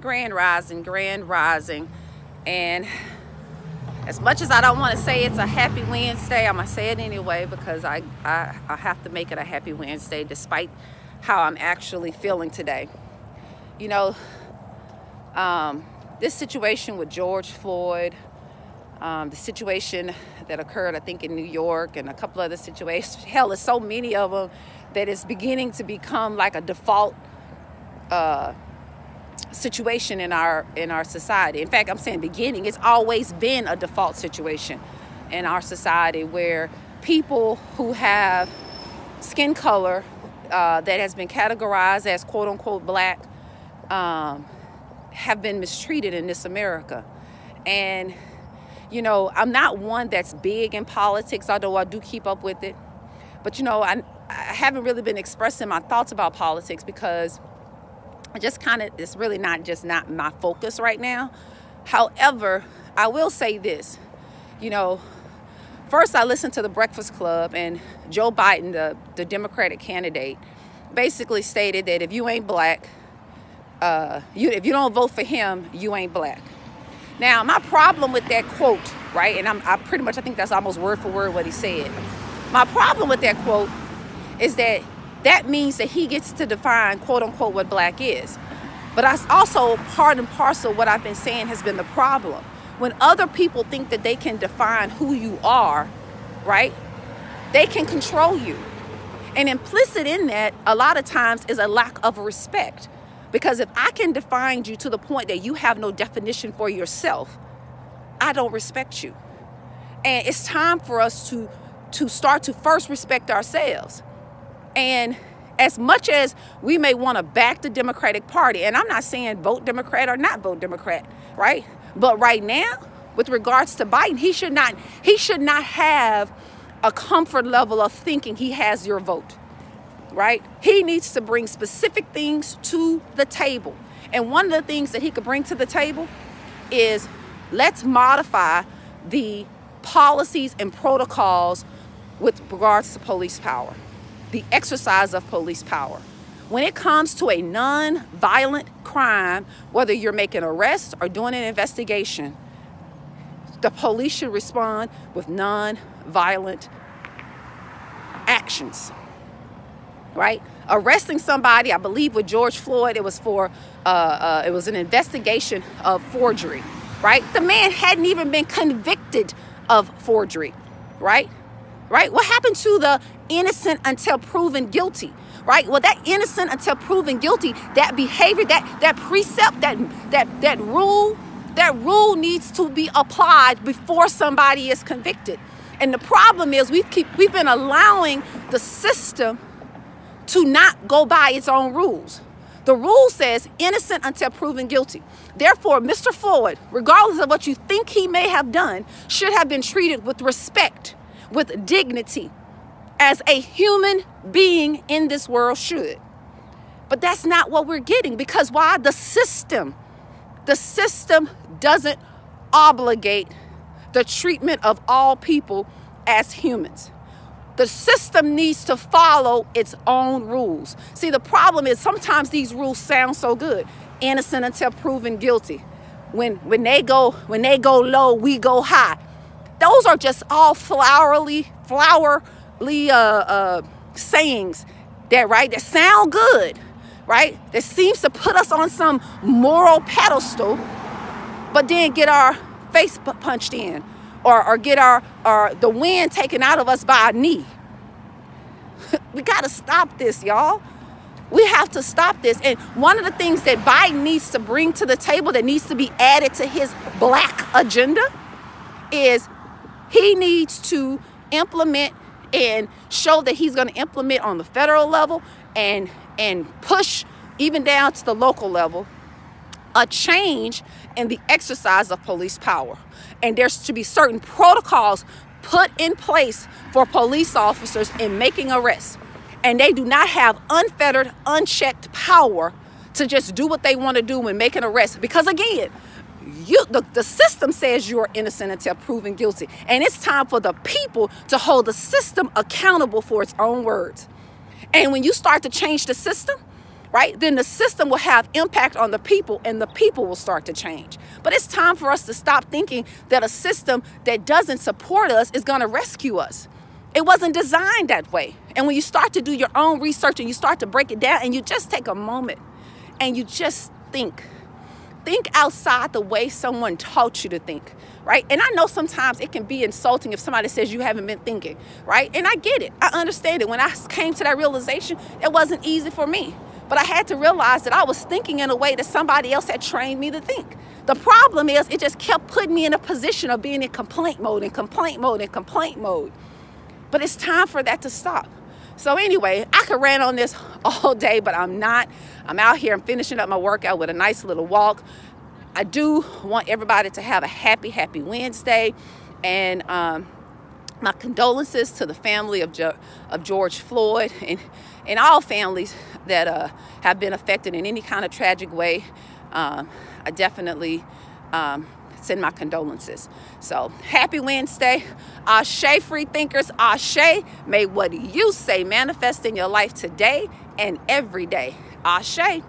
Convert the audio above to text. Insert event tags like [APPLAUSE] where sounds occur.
grand rising, grand rising. And as much as I don't want to say it's a happy Wednesday, I'm going to say it anyway because I, I, I have to make it a happy Wednesday despite how I'm actually feeling today. You know, um, this situation with George Floyd, um, the situation that occurred, I think, in New York and a couple other situations, [LAUGHS] hell, there's so many of them that it's beginning to become like a default uh, situation in our in our society. In fact, I'm saying beginning. It's always been a default situation in our society where people who have skin color uh, that has been categorized as quote unquote black um, have been mistreated in this America. And you know, I'm not one that's big in politics, although I do keep up with it. But you know, I, I haven't really been expressing my thoughts about politics because Just kind of, it's really not just not my focus right now. However, I will say this, you know, first I listened to the Breakfast Club and Joe Biden, the, the Democratic candidate, basically stated that if you ain't black, uh, you, if you don't vote for him, you ain't black. Now, my problem with that quote, right, and I'm, I pretty much, I think that's almost word for word what he said. My problem with that quote is that that means that he gets to define quote unquote what black is. But that's also part and parcel what I've been saying has been the problem. When other people think that they can define who you are, right? They can control you. And implicit in that, a lot of times, is a lack of respect. Because if I can define you to the point that you have no definition for yourself, I don't respect you. And it's time for us to, to start to first respect ourselves. And as much as we may want to back the Democratic Party, and I'm not saying vote Democrat or not vote Democrat, right? But right now, with regards to Biden, he should not he should not have a comfort level of thinking he has your vote. Right? He needs to bring specific things to the table. And one of the things that he could bring to the table is let's modify the policies and protocols with regards to police power the exercise of police power. When it comes to a non-violent crime, whether you're making arrests or doing an investigation, the police should respond with non-violent actions, right? Arresting somebody, I believe with George Floyd, it was for, uh, uh, it was an investigation of forgery, right? The man hadn't even been convicted of forgery, right? Right? What happened to the innocent until proven guilty right well that innocent until proven guilty that behavior that that precept that that that rule that rule needs to be applied before somebody is convicted and the problem is we've keep we've been allowing the system to not go by its own rules the rule says innocent until proven guilty. Therefore, Mr. Floyd, regardless of what you think he may have done, should have been treated with respect, with dignity, as a human being in this world should. But that's not what we're getting because why? The system, the system doesn't obligate the treatment of all people as humans. The system needs to follow its own rules. See, the problem is sometimes these rules sound so good. Innocent until proven guilty. When when they go when they go low, we go high. Those are just all flowery, flower uh, uh, sayings that right that sound good, right? That seems to put us on some moral pedestal, but then get our face punched in, or or get our our the wind taken out of us by a knee. [LAUGHS] we got to stop this, y'all. We have to stop this. And one of the things that Biden needs to bring to the table that needs to be added to his black agenda is he needs to implement and show that he's going to implement on the federal level and and push even down to the local level a change in the exercise of police power. And there's to be certain protocols put in place for police officers in making arrests. And they do not have unfettered, unchecked power to just do what they want to do when making arrests. Because again, you the, the system says you're innocent until proven guilty and it's time for the people to hold the system accountable for its own words and when you start to change the system right? Then the system will have impact on the people and the people will start to change. But it's time for us to stop thinking that a system that doesn't support us is going to rescue us. It wasn't designed that way. And when you start to do your own research and you start to break it down and you just take a moment and you just think, think outside the way someone taught you to think, right? And I know sometimes it can be insulting if somebody says you haven't been thinking, right? And I get it. I understand it. When I came to that realization, it wasn't easy for me. But I had to realize that I was thinking in a way that somebody else had trained me to think. The problem is it just kept putting me in a position of being in complaint mode and complaint mode and complaint mode. But it's time for that to stop. So anyway, I could rant on this [LAUGHS] all day, but I'm not. I'm out here. I'm finishing up my workout with a nice little walk. I do want everybody to have a happy, happy Wednesday. And um, my condolences to the family of, jo of George Floyd and, and all families that uh, have been affected in any kind of tragic way. Um, I definitely um, send my condolences. So happy Wednesday. Ashe, free thinkers. Ashe, may what you say manifest in your life today and every day. Ashe.